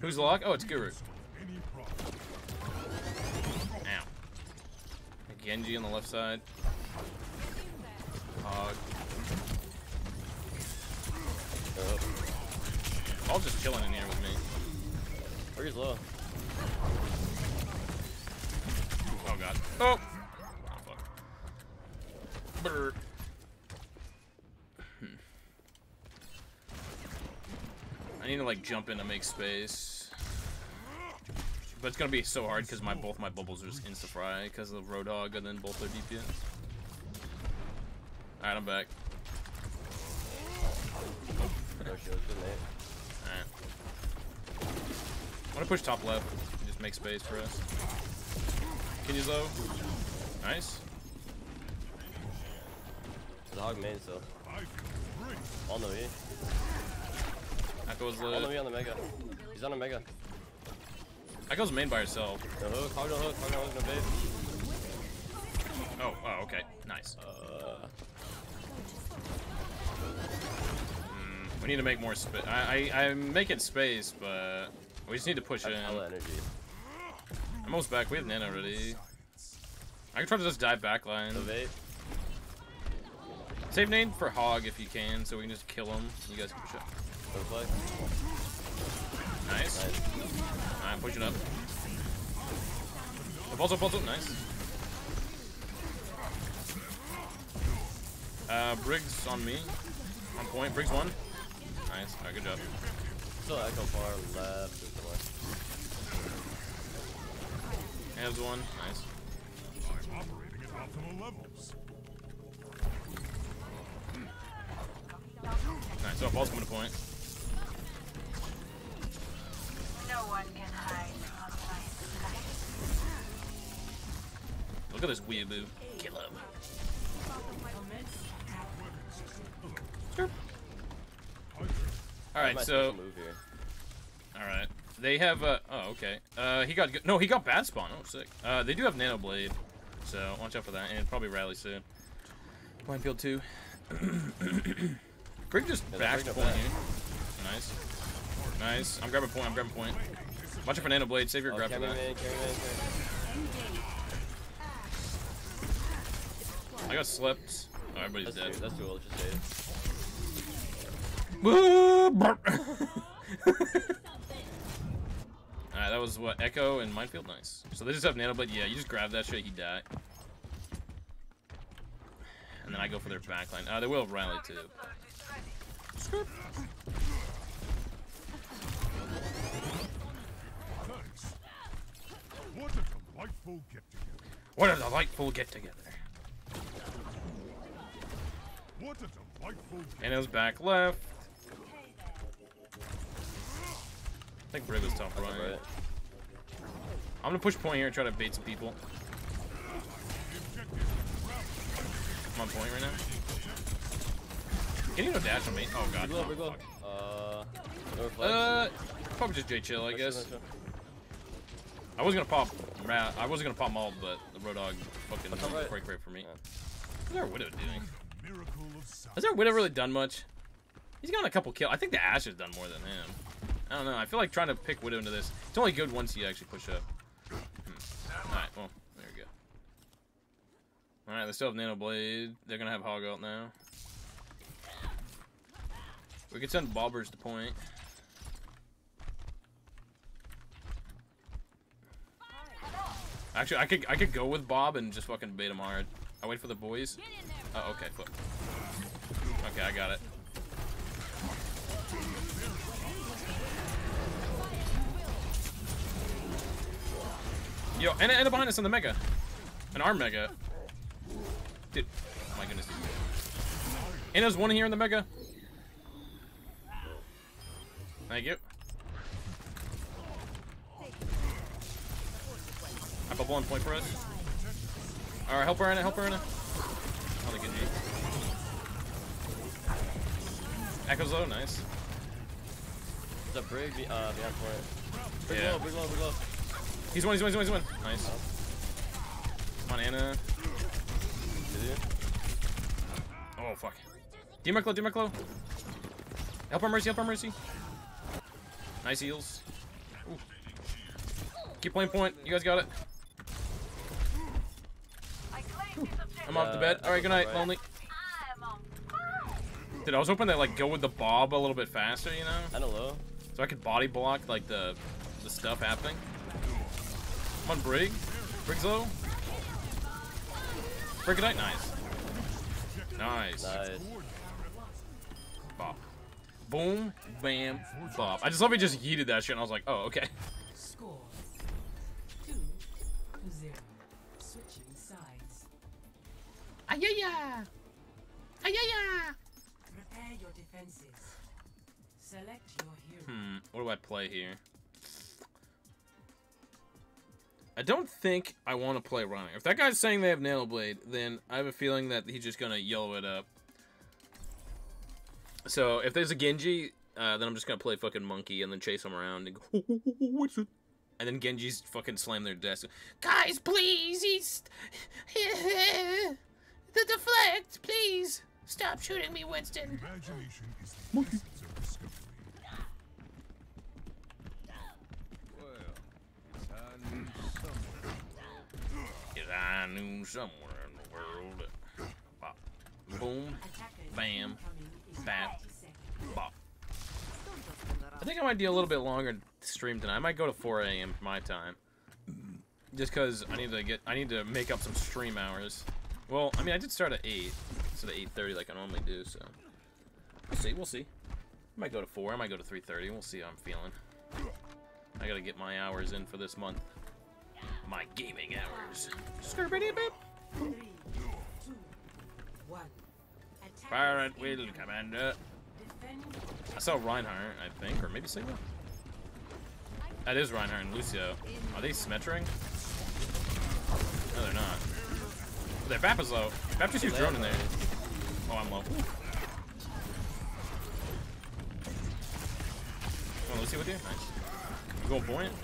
Who's the lock? Oh, it's Guru. Ow. Genji on the left side. Hog. Oh, All just chilling in here with me. Where's low? Oh god. Oh! Oh fuck. Brr. I need to like jump in to make space. But it's gonna be so hard because my both my bubbles are just insta fry because of the Roadhog and then both their DPS. Alright, I'm back. Alright. I'm gonna push top left. Just make space for us. Can you low? Nice. The hog main still. All oh, no E. Echo's lit. E on the mega. He's on a mega. Echo's main by herself. No hook, hog no hook, hog no hook, no bait. Oh, oh, okay. Nice. Uh, We need to make more space. I, I, I'm making space, but we just need to push that's in. hella energy. I'm almost back. We have nano already. I can try to just dive No backline. bait. Save nade for Hog if you can, so we can just kill him. You guys can push up. Flag. Nice. Nice. I'm pushing up. Pulse up. Nice. Uh, Brig's on me. On point. Brig's one. Nice. Alright, good job. Still echo far left or somewhere. Hands one. Nice. I'm operating at optimal levels. Nice. So ball's coming to point. Look at this weeaboo. Kill him. All My so all right, they have. Uh, oh, okay. Uh, he got no, he got bad spawn. Oh, sick. Uh, they do have nano blade, so watch out for that, and probably rally soon. Minefield two. Brig just Yeah, back they're point bringing. Nice, nice. I'm grabbing point. I'm grabbing point. Watch out for nano blade. Save your Oh, grab for that. man, man. I got slept. Oh, everybody's That's dead. too, that's too old, just say Alright, that was what? Echo and Minefield? Nice. So they just have Nano Blade. Yeah, you just grab that shit, he die. And then I go for their backline. Uh, they will have rally too. Delightful get-together. What a delightful get together. What a delightful get And it was back left. I think Brig was top right. Right. I'm gonna push point here and try to bait some people. I'm on point right now. Can you no dash on me? Oh god. Big low, no, big low. Uh. Uh, probably just J Chill, I guess. I was gonna pop Ra I wasn't gonna pop Maul, but the Roadhog fucking That's all right. break rate for me. Yeah. What's our Widow doing? miracle of sound. Has our Widow really done much? He's gotten a couple kills. I think the Ash has done more than him. I don't know. I feel like trying to pick Widow into this. It's only good once you actually push up. Hmm. Alright, well, there we go. Alright, they still have Nano Blade. They're gonna have Hog out now. We could send Bobbers to point. Actually, I could I could go with Bob and just fucking bait him hard. I wait for the boys. Oh, okay, flip. Okay, I got it. Yo, and, and behind us on the mega. An arm mega. Dude, oh my goodness, dude. And there's one here in the mega. Thank you. Bubble on point for us. Alright, help her in it, help her in it. Oh, the Genji. Echo's low, nice. A brig be uh, behind. Brig Yeah. low, brig low, brig low. He's one, he's one, he's one, he's one. Nice. Come on, Ana. Oh, fuck. Demark low, Demark low. Help our Mercy, help our Mercy. Nice heals. Keep playing point. You guys got it. I claim this objective. I'm off Uh, bed. All right, good night, right. lonely. I'm on fire. Dude, I was hoping that like go with the bob a little bit faster, you know, I don't know. so I could body block like the the stuff happening. Come on, Brig. Brig's low. Brig night, nice. Nice. Nice. Bop. Boom, bam, bop. I just love he just yeeted that shit, and I was like, oh, okay. Ayaya! Ayaya! Prepare your defenses. Select your hero. Hmm, what do I play here? I don't think I want to play running. If that guy's saying they have Nano Blade, then I have a feeling that he's just gonna yellow it up. So if there's a Genji, uh, then I'm just gonna play fucking monkey and then chase him around and go, what's it? And then Genji's fucking slam their desk. Guys, please, he's the deflect, please. Stop shooting me, Winston. Imagination is the essence of discovery. If I knew somewhere in the world. Bop. Boom. Attackers Bam. incoming in Bap. Bop. I think I might do a little bit longer stream tonight. I might go to 4 a.m. my time. Just because I need to get, I need to make up some stream hours. Well, I mean, I did start at 8 instead of 8.30 like I normally do, so. We'll see, we'll see. I might go to 4, I might go to 3.30. We'll see how I'm feeling. I gotta get my hours in for this month. My gaming hours. Skirbity bip. Three, two, one. Attackers Fire at will. Commander. I saw Reinhardt, I think, or maybe Sigma. That is Reinhardt and Lucio. Are they symmetering? No, they're not. Their Bap is low. Bap just used drone in there. Oh, I'm low. Oh, Lucio with you? Nice. You going buoyant?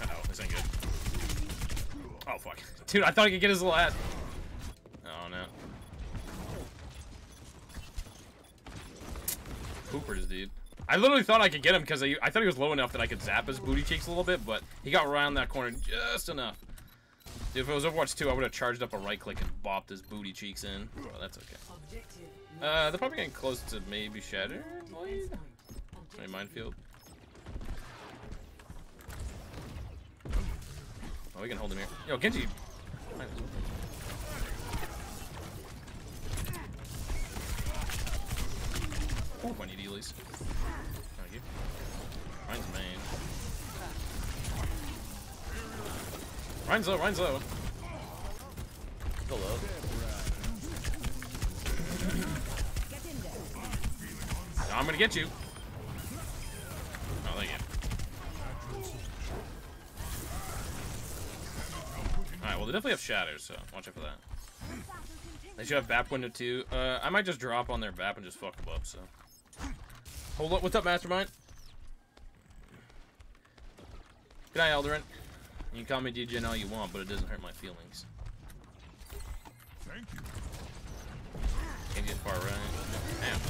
Uh-oh, this ain't good. Oh, fuck. Dude, I thought I could get his little ass. Oh, no. Poopers, dude. I literally thought I could get him because I, I thought he was low enough that I could zap his booty cheeks a little bit, but he got around that corner just enough. Dude, if it was Overwatch 2, I would have charged up a right click and bopped his booty cheeks in. But that's okay. Uh, they're probably getting close to maybe Shatter Blade? Defense point. Maybe Objective Minefield. Oh, we can hold him here. Yo, Genji. Ooh, I need Ely's. Thank you. Rein's main. Rein's low, Rein's low. Go low. I'm gonna get you. Oh, thank you. Alright, well, they definitely have shatters, so watch out for that. They should have BAP window too. Uh, I might just drop on their BAP and just fuck them up, so. Hold up, what's up, Mastermind? Good night, Eldarin. You can call me DJN all you want, but it doesn't hurt my feelings. Thank you. Can't get far right. Damn.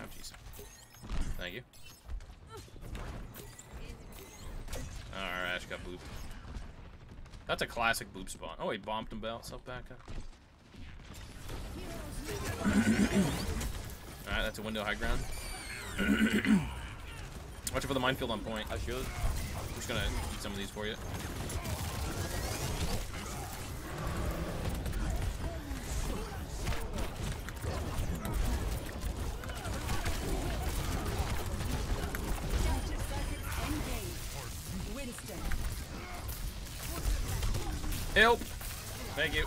Oh, jeez. Thank you. Alright, Ash got booped. That's a classic boop spot. Oh, he bombed him back up. Alright, that's a window high ground. Watch out for the minefield on point. I should. I'm just gonna eat some of these for you. Help! Thank you.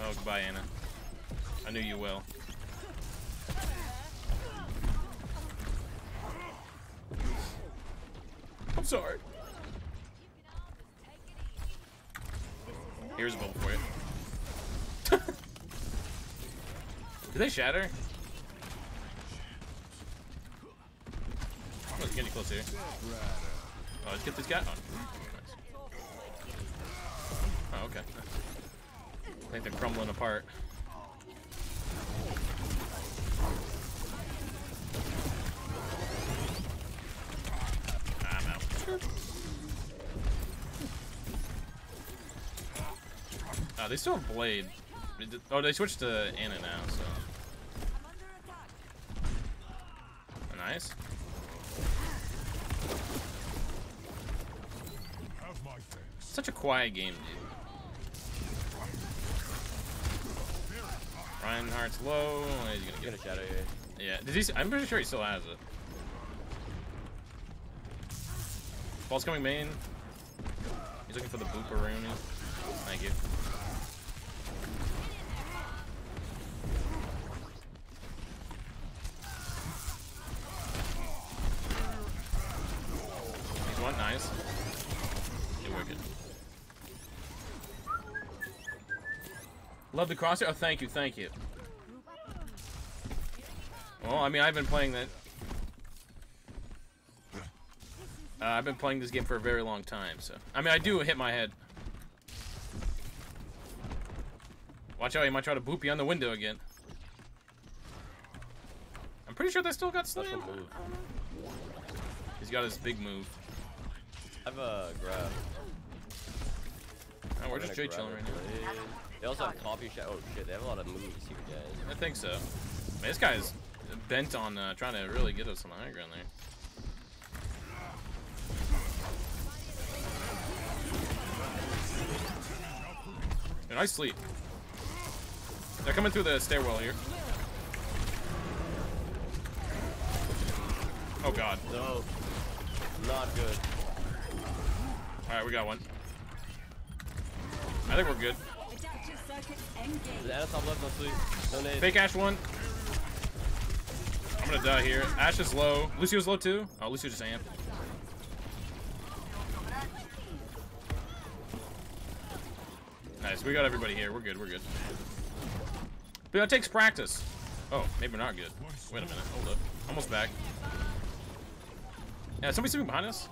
Oh, goodbye, Ana. I knew you well. I'm sorry. Here's a bubble for you. Did they shatter? Oh, it's getting close here. Oh, let's get this guy oh, on. Oh, okay. I think they're crumbling apart. Uh, they still have Blade. Oh, they switched to Ana now, so. Nice. My thanks. Such a quiet game, dude. Reinhardt's low. He's gonna Get a shadow here. Yeah. Did he? I'm pretty sure he still has it. Ball's coming main. He's looking for the booper Rooney. Thank you. He's one, nice. You're wicked. Love the crosshair. Oh, thank you, thank you. Well, I mean, I've been playing that. Uh, I've been playing this game for a very long time, so. I mean, I do hit my head. Watch out, he might try to boop you on the window again. I'm pretty sure they still got Special slam. move. He's got his big move. I have a grab. Oh, we're I'm just J chilling right now. Blade. They also have coffee shop. Oh shit, they have a lot of moves, here, guys. I think so. Man, this guy's bent on uh, trying to really get us on the high ground there. Yeah, nice sleep. They're coming through the stairwell here. Oh god. No. Not good. Alright, we got one. I think we're good. Fake Ash one. I'm gonna die here. Ash is low. Lucio's low too. Oh, Lucio just amped. Nice. We got everybody here. We're good. We're good. But that takes practice. Oh, maybe we're not good. Wait a minute. Hold up. Almost back. Yeah, somebody's sitting behind us.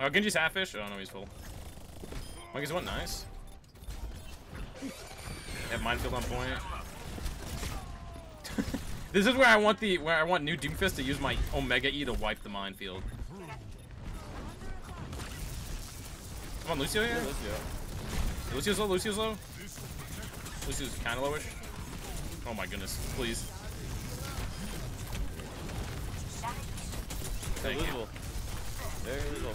Oh, Genji's half-fish? Oh, no, he's full. Monkey's one, nice. Have minefield on point. this is where I want the where I want new Doomfist to use my Omega E to wipe the minefield. Come on, Lucio here. Lucio. Lucio's low. Lucio's low. Lucio's kind of lowish. Oh my goodness, please. Thank you.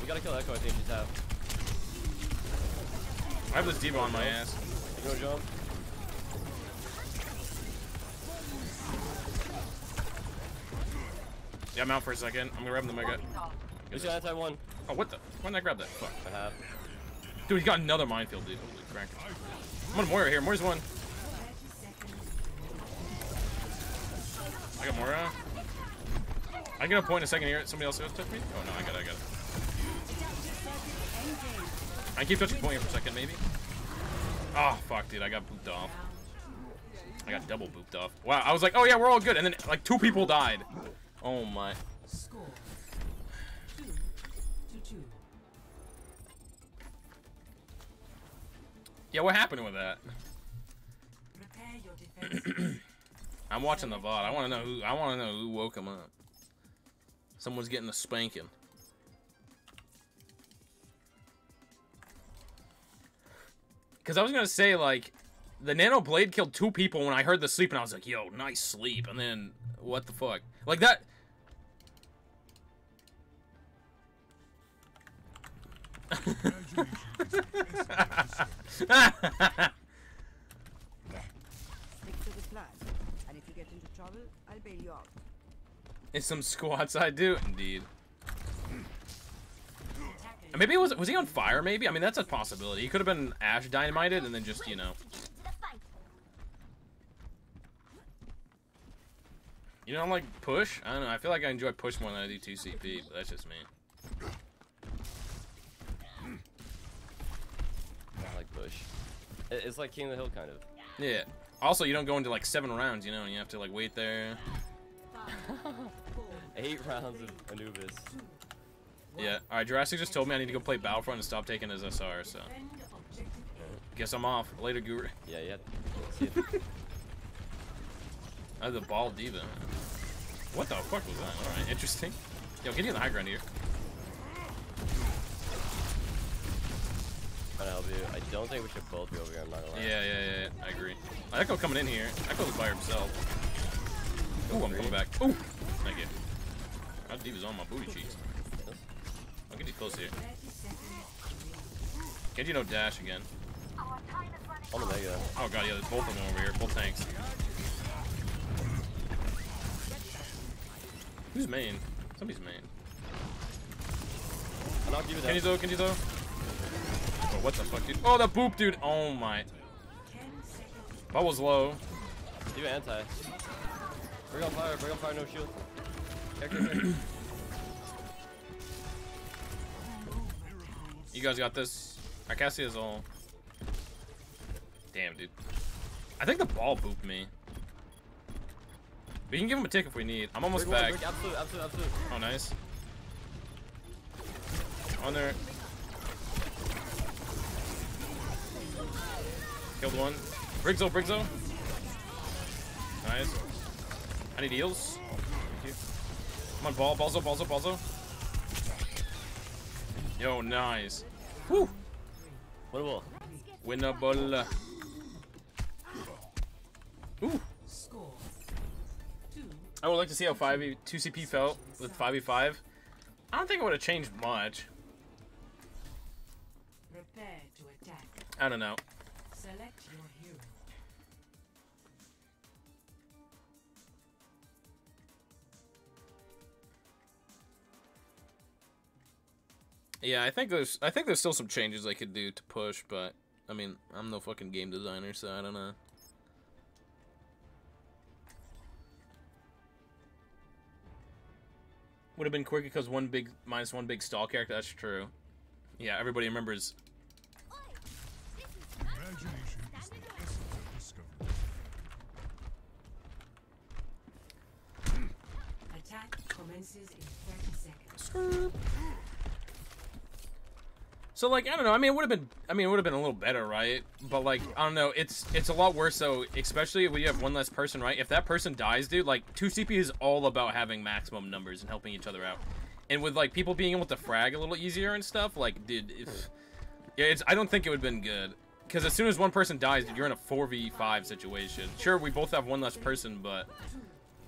Gotta kill Echo, I think she's out. I have this D.Va on my ass. You wanna jump? Yeah, I'm out for a second. I'm gonna grab the Mega. Lucio anti one. Oh, what the? Why did I grab that? Fuck. I have. Dude, he got another minefield, dude. Holy crap. I'm on Moira here. Moira's one. I got Moira. I get a point in a second here. Somebody else took me? Oh no, I got it, I got it. I keep touching point here for a second, maybe. Oh fuck, dude, I got booped off. I got double booped off. Wow, I was like, oh yeah, we're all good, and then like two people died. Oh my. Yeah, what happened with that? I'm watching the VOD. I want to know who. I want to know who woke him up. Someone's getting a spanking. Because I was gonna say like, the nano blade killed two people when I heard the sleep, and I was like, "Yo, nice sleep." And then what the fuck? Like that. Stick to the plan. And if you get into trouble, I'll bail you out. In some squats, I do indeed. Maybe it was was he on fire? Maybe I mean that's a possibility. He could have been Ash dynamited and then just you know. You don't like push? I don't know. I feel like I enjoy push more than I do 2CP, but that's just me. I like push. It's like King of the Hill, kind of. Yeah. Also, you don't go into like seven rounds, you know, and you have to like wait there. Eight rounds of Anubis. Yeah. All right, Jurassic just told me I need to go play Battlefront and stop taking his SR. So Defend guess I'm off. Later, Guru. Yeah, yeah. I have the ball D.Va. What the fuck was that? Alright, interesting. Yo, get you on the high ground here. Trying to help you. I don't think we should both be over here. I'm not gonna lie. Yeah, yeah, yeah, yeah, I agree. Echo coming in here. Echo's by himself. Ooh, I'm coming back. Ooh! Thank you. How deep is on my booty cheeks? Close here. Genji no dash again. Our time is running On the mega. Oh god, yeah, there's both of them over here. Both tanks. Who's main? Somebody's main. I knocked you down. Genji though, Genji though. Oh, what the fuck, dude? Oh, the boop, dude. Oh my. 10 seconds. Bubble's low. Do anti. Bring on fire. Bring on fire. No shield. You guys got this. Arcasia is all. Damn, dude. I think the ball booped me. We can give him a tick if we need. I'm almost one, back. bring- Absolute. Absolute. Absolute. Oh, nice. On there. Killed one. Brigzo, Brigzo. Nice. I need heals. Thank you. Come on, ball, balzo, balzo, balzo. Yo, nice. Woo! Winnable. Winnable. Ooh. Score. 2. I would like to see how 5 2CP felt with 5v5. I don't think it would have changed much. Prepare to attack. I don't know. Yeah, I think there's I think there's still some changes I could do to push, but I mean, I'm no fucking game designer, so I don't know. Would have been quicker because one big minus one big stall character. That's true. Yeah, everybody remembers. Attack commences in 30 seconds. So like I don't know. I mean, it would have been. I mean, it would have been a little better, right? But like I don't know. It's it's a lot worse. So especially when you have one less person, right? If that person dies, dude, like two CP is all about having maximum numbers and helping each other out. And with like people being able to frag a little easier and stuff, like dude, if yeah, it's I don't think it would have been good. Because as soon as one person dies, dude, you're in a 4v5 situation. Sure, we both have one less person, but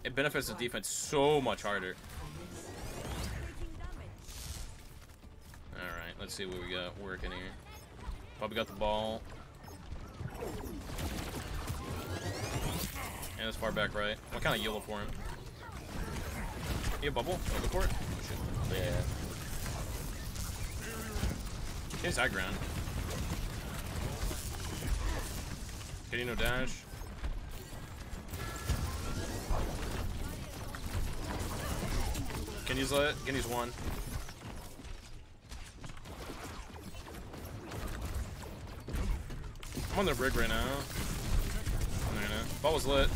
it benefits the defense so much harder. Let's see what we got working here. Probably got the ball. And it's far back right. What kind of yellow for him? You have bubble? Go for it. Oh. Yeah. Here's high ground. Kitty no dash. Can use it. Can use one. On the brig right now. No, no. Ball was lit.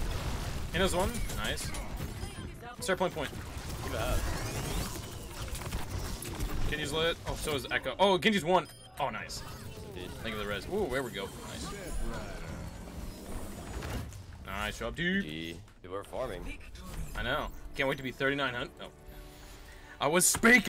There's one. Nice. Start point point. Bad. Genji's lit. Oh, so is Echo. Oh, Genji's one. Oh, nice. Thank you for the res. Ooh, there we go. Nice. Nice job, dude. Gee. People are farming. I know. Can't wait to be 3,900. Oh. I was speaking.